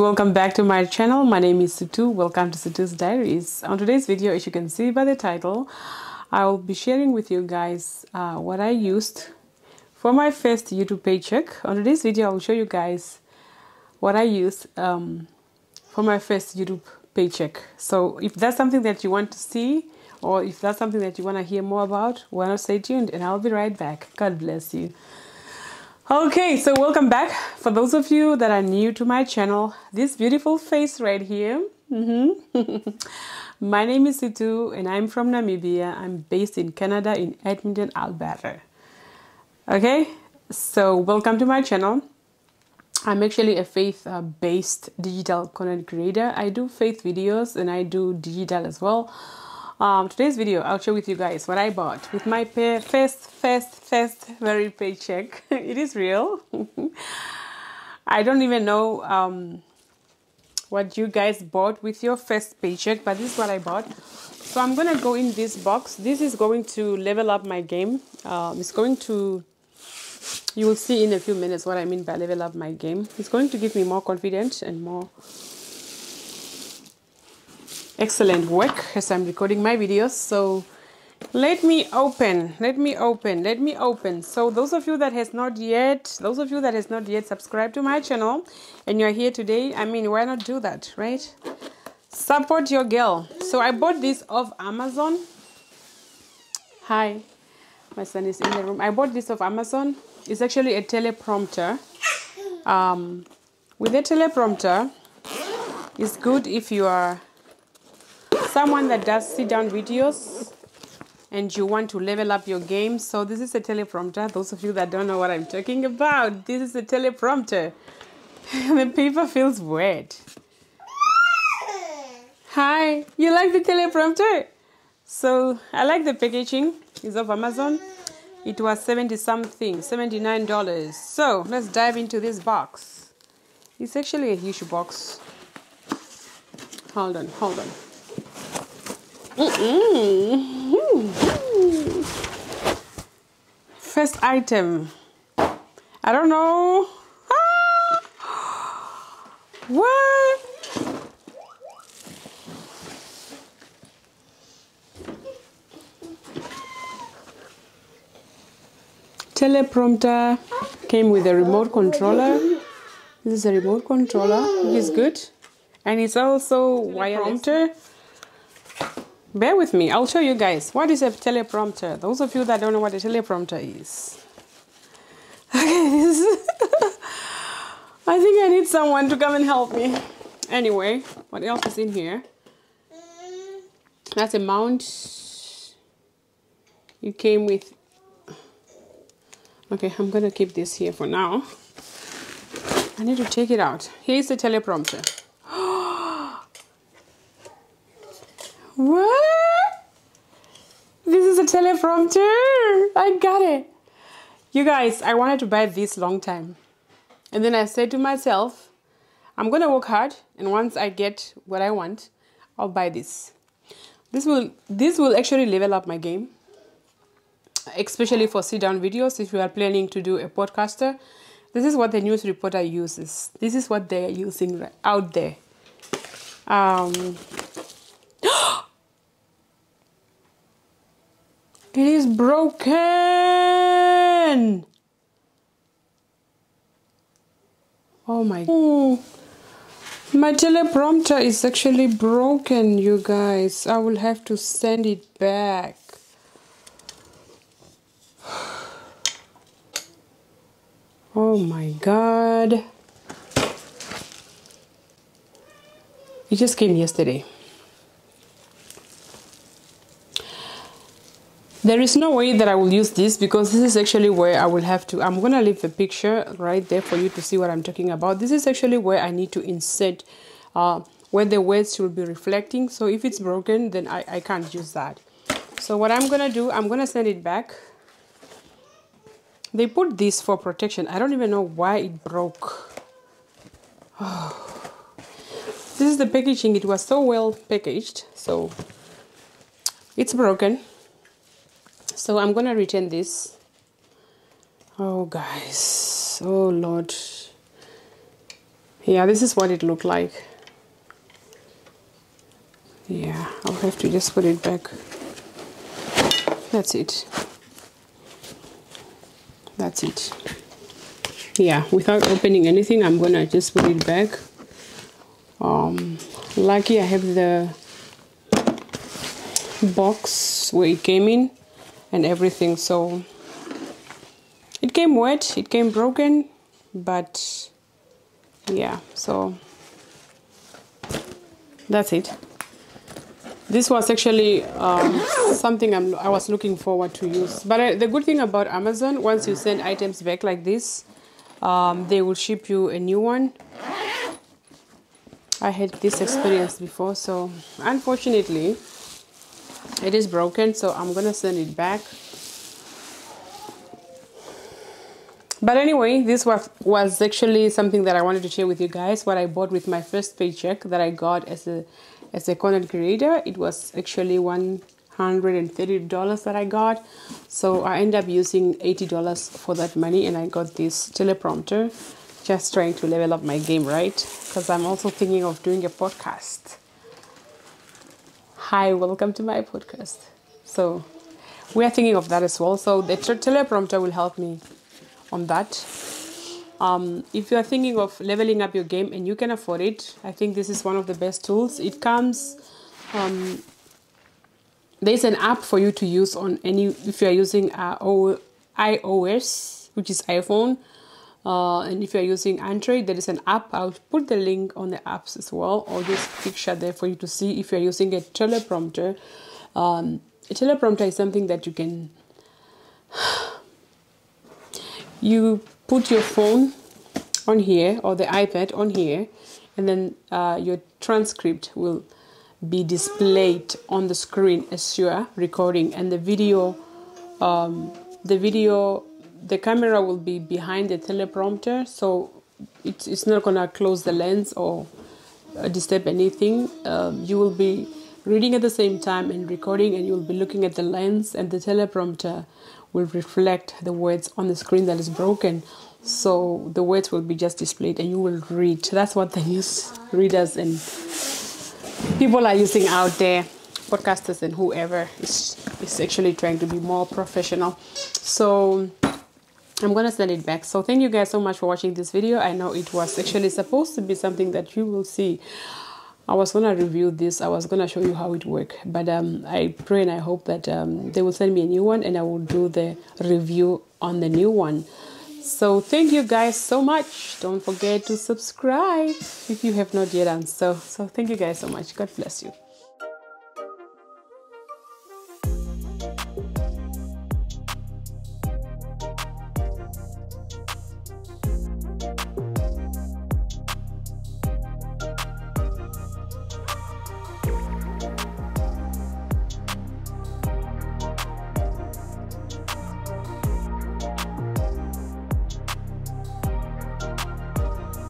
welcome back to my channel. My name is Sutu welcome to Sutu's diaries. On today's video as you can see by the title I will be sharing with you guys uh, what I used for my first YouTube paycheck. On today's video I will show you guys what I used um, for my first YouTube paycheck. So if that's something that you want to see or if that's something that you want to hear more about why not stay tuned and I'll be right back. God bless you Okay, so welcome back. For those of you that are new to my channel, this beautiful face right here. Mm-hmm. my name is Situ and I'm from Namibia. I'm based in Canada in Edmonton, Alberta. Okay, so welcome to my channel. I'm actually a faith uh, based digital content creator. I do faith videos and I do digital as well. Um, today's video, I'll share with you guys what I bought with my first, first, first very paycheck. it is real. I don't even know um, what you guys bought with your first paycheck, but this is what I bought. So I'm gonna go in this box. This is going to level up my game. Um, it's going to you will see in a few minutes what I mean by level up my game. It's going to give me more confidence and more excellent work as I'm recording my videos. So let me open, let me open, let me open. So those of you that has not yet, those of you that has not yet subscribed to my channel and you're here today, I mean, why not do that, right? Support your girl. So I bought this off Amazon. Hi, my son is in the room. I bought this off Amazon. It's actually a teleprompter. Um, with a teleprompter, it's good if you are someone that does sit down videos and you want to level up your game. So this is a teleprompter. Those of you that don't know what I'm talking about, this is a teleprompter. the paper feels wet. Hi, you like the teleprompter? So I like the packaging. It's of Amazon. It was 70 something, $79. So let's dive into this box. It's actually a huge box. Hold on, hold on. First item. I don't know. Ah! What? Teleprompter came with a remote controller. This is a remote controller, which is good. And it's also wireless. Prompter bear with me. I'll show you guys. What is a teleprompter? Those of you that don't know what a teleprompter is. Okay. This i think i need someone to come and help me. Anyway what else is in here? That's a mount. You came with okay i'm gonna keep this here for now. I need to take it out. Here's the teleprompter What? This a teleprompter. I got it. You guys, I wanted to buy this long time. And then I said to myself, I'm going to work hard and once I get what I want, I'll buy this. This will this will actually level up my game. Especially for sit down videos if you are planning to do a podcaster. This is what the news reporter uses. This is what they're using out there. Um, It is broken. Oh my. Oh, my teleprompter is actually broken, you guys. I will have to send it back. Oh my god. It just came yesterday. There is no way that I will use this because this is actually where I will have to I'm gonna leave a picture right there for you to see what I'm talking about. This is actually where I need to insert uh, where the words will be reflecting. So if it's broken then I, I can't use that. So what I'm gonna do I'm gonna send it back. They put this for protection. I don't even know why it broke. This is the packaging. It was so well packaged. So it's broken so I'm gonna return this. Oh guys. Oh lord. Yeah this is what it looked like. Yeah I'll have to just put it back. That's it. That's it. Yeah without opening anything I'm gonna just put it back. Um, lucky I have the box where it came in and everything. So it came wet it came broken but yeah so that's it. This was actually um, something I'm, i was looking forward to use. But uh, the good thing about Amazon once you send items back like this um, they will ship you a new one. I had this experience before so unfortunately it is broken so I'm gonna send it back. But anyway this was was actually something that I wanted to share with you guys. What I bought with my first paycheck that I got as a as a content creator it was actually one hundred and thirty dollars that I got. So I end up using eighty dollars for that money and I got this teleprompter just trying to level up my game right? Because I'm also thinking of doing a podcast hi welcome to my podcast. So we are thinking of that as well. So the teleprompter will help me on that. Um, if you are thinking of leveling up your game and you can afford it i think this is one of the best tools. It comes um, there's an app for you to use on any if you are using uh, ios which is iphone uh, and if you're using Android, there is an app. I'll put the link on the apps as well, or just picture there for you to see if you're using a teleprompter. Um, a teleprompter is something that you can you put your phone on here or the iPad on here, and then uh, your transcript will be displayed on the screen as you are recording, and the video, um, the video the camera will be behind the teleprompter so it's, it's not gonna close the lens or uh, disturb anything. Um, you will be reading at the same time and recording and you'll be looking at the lens and the teleprompter will reflect the words on the screen that is broken. So the words will be just displayed and you will read. That's what the news readers and people are using out there podcasters and whoever is, is actually trying to be more professional. So I'm gonna send it back. So thank you guys so much for watching this video. I know it was actually supposed to be something that you will see. I was gonna review this. I was gonna show you how it works. But um, I pray and I hope that um, they will send me a new one and I will do the review on the new one. So thank you guys so much. Don't forget to subscribe if you have not yet done so. So thank you guys so much. God bless you.